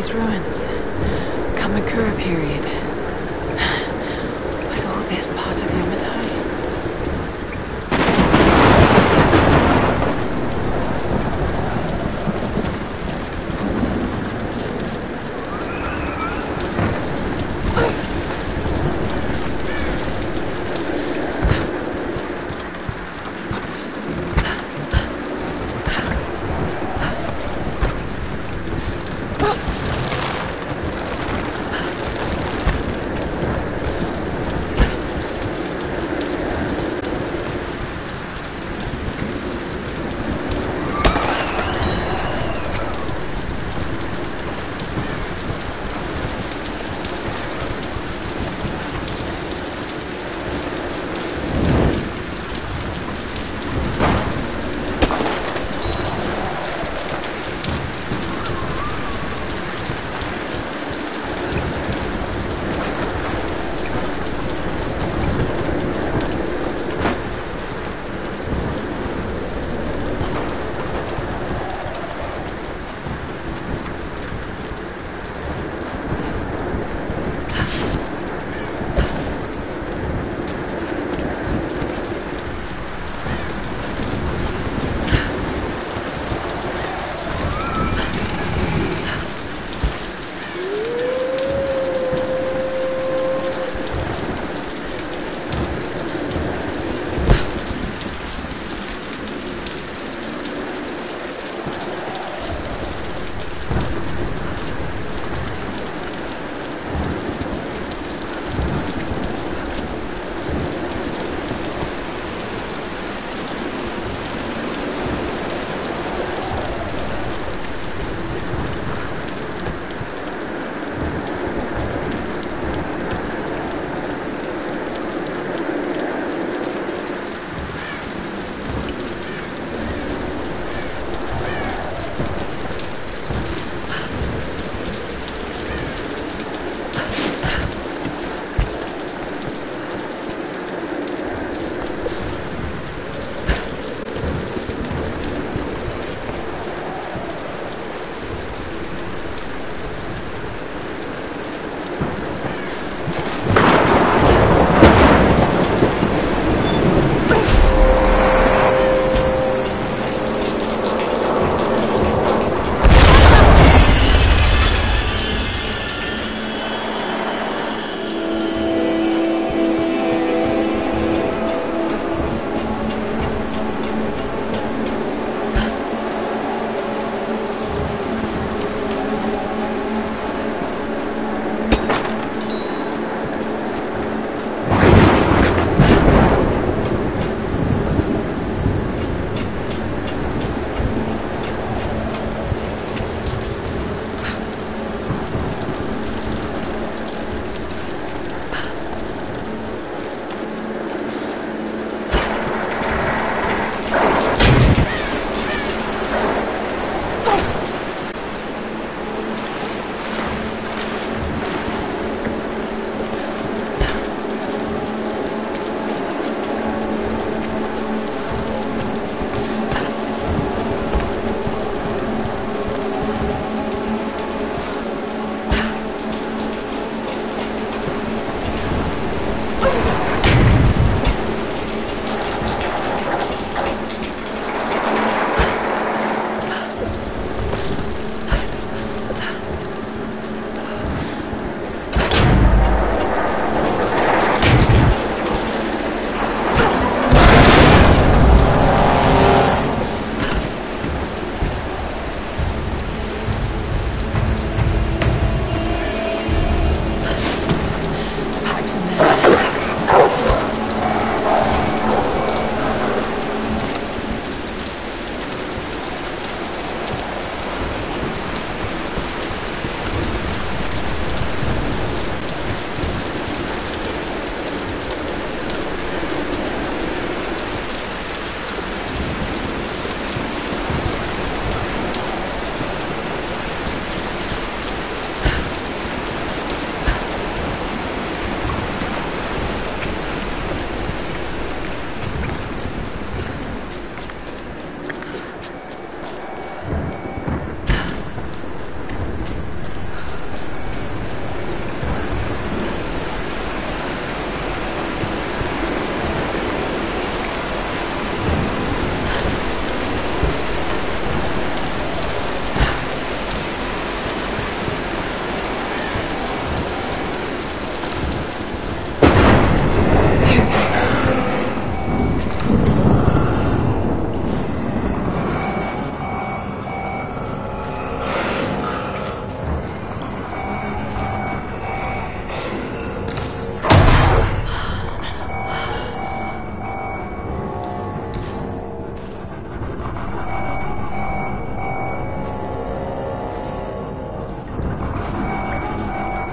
these ruins. Kamakura period.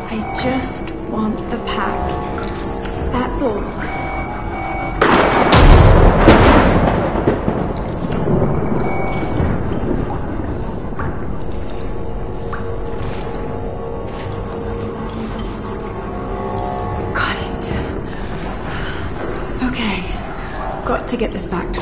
I just want the pack. That's all. Got it. Okay. Got to get this back to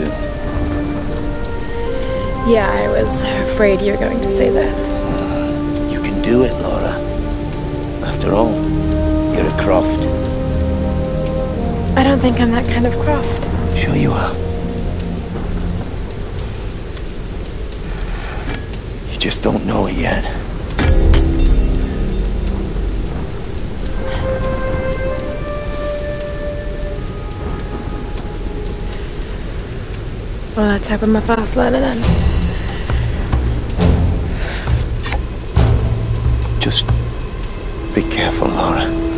Soon. Yeah, I was afraid you were going to say that. You can do it, Lara. After all, you're a Croft. I don't think I'm that kind of Croft. Sure you are. You just don't know it yet. Well, let's hope a fast learner then. Just be careful, Lara.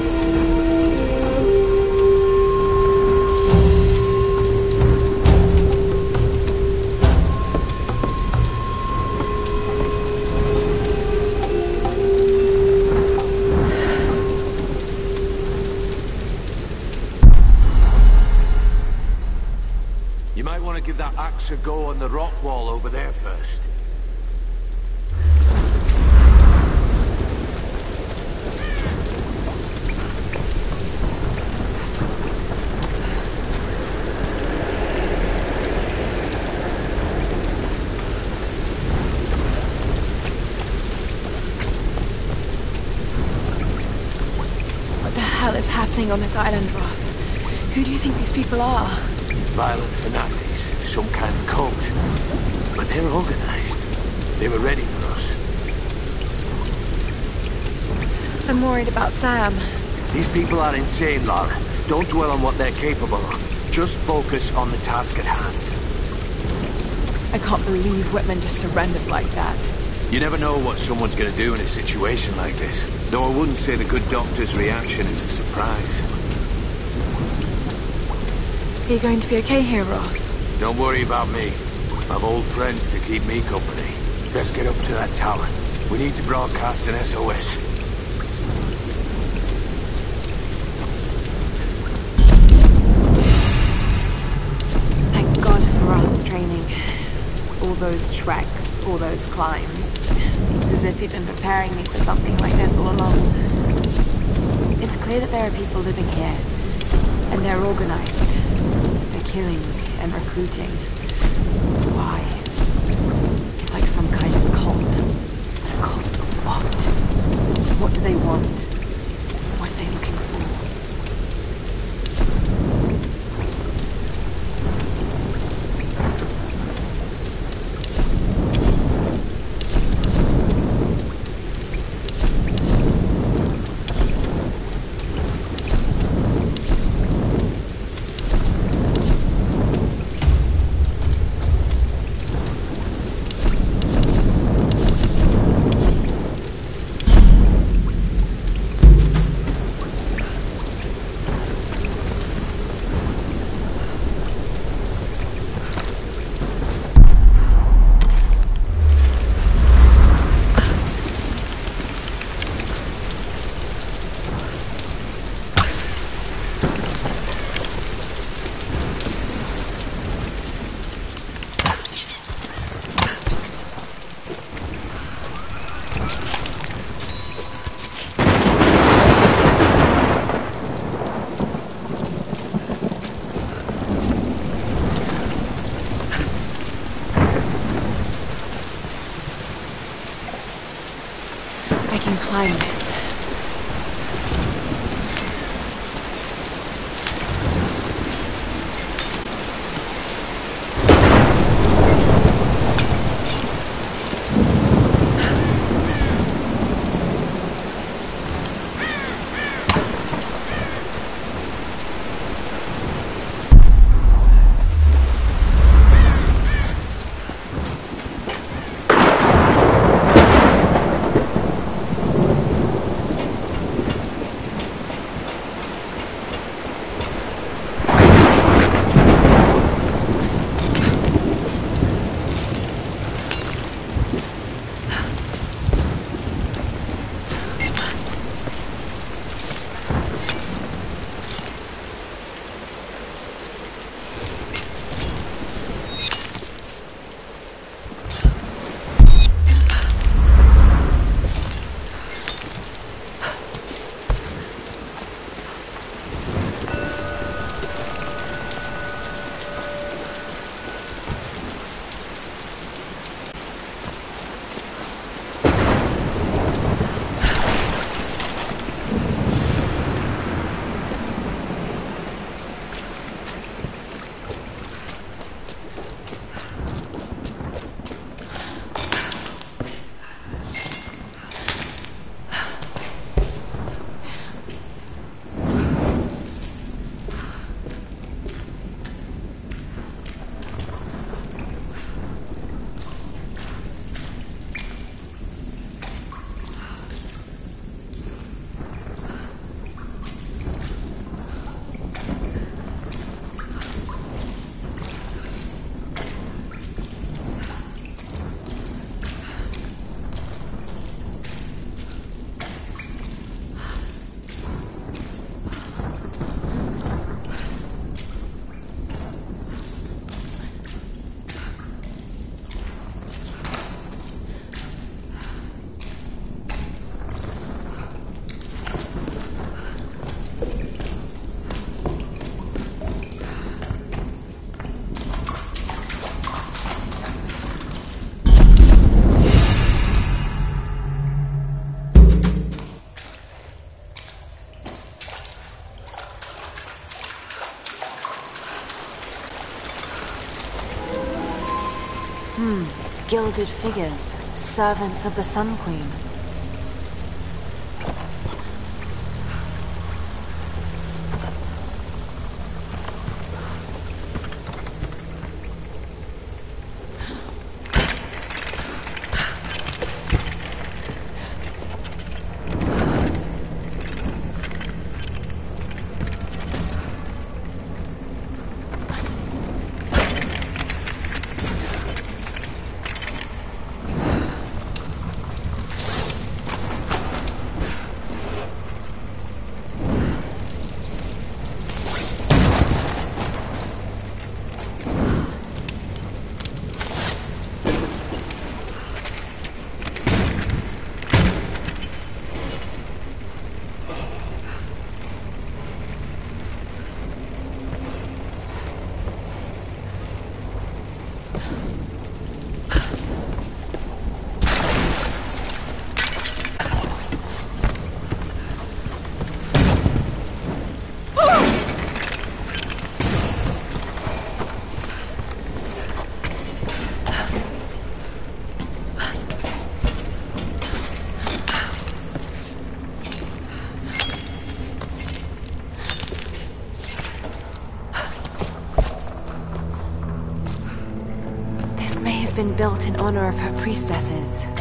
give that axe a go on the rock wall over there first. hell is happening on this island, Roth? Who do you think these people are? Violent fanatics some kind of cult. But they're organized. They were ready for us. I'm worried about Sam. These people are insane, Lara. Don't dwell on what they're capable of. Just focus on the task at hand. I can't believe Whitman just surrendered like that. You never know what someone's gonna do in a situation like this. Though I wouldn't say the good doctor's reaction is a surprise. Are you going to be okay here, Roth? Don't worry about me. I've old friends to keep me company. Let's get up to that tower. We need to broadcast an SOS. Thank God for Roth's training. All those treks, all those climbs. It's as if he'd been preparing me for something like this all along. It's clear that there are people living here, and they're organized. They're killing and recruiting. Why? It's like some kind of cult. A cult of what? What do they want? What are they looking for? I can climb this. Hmm. Gilded figures, servants of the Sun Queen. This may have been built in honor of her priestesses.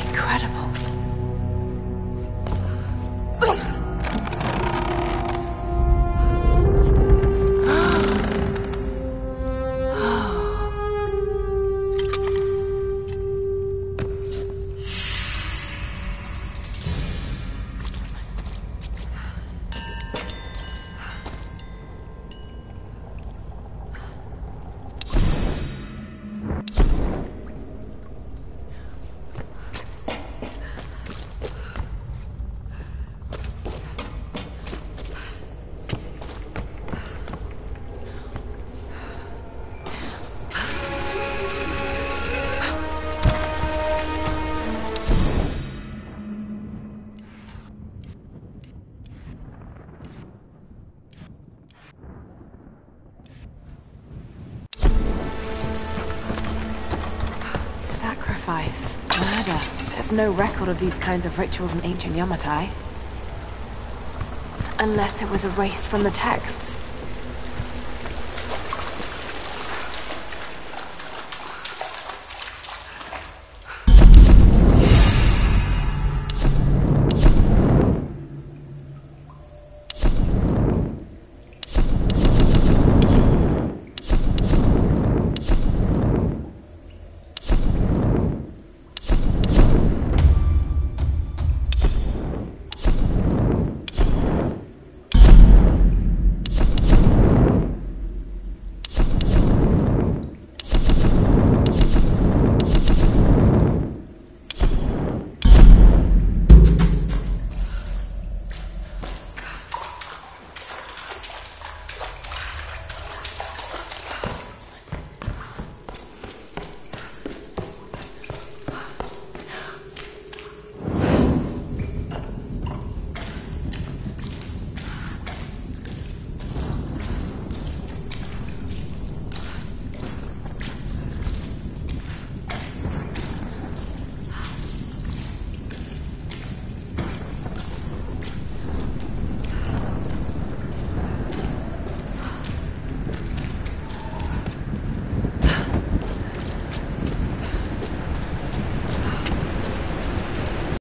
There's no record of these kinds of rituals in ancient Yamatai. Unless it was erased from the texts.